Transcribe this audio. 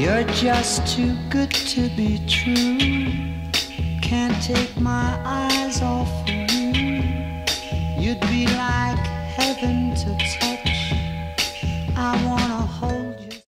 You're just too good to be true. Can't take my eyes off of you. You'd be like heaven to touch. I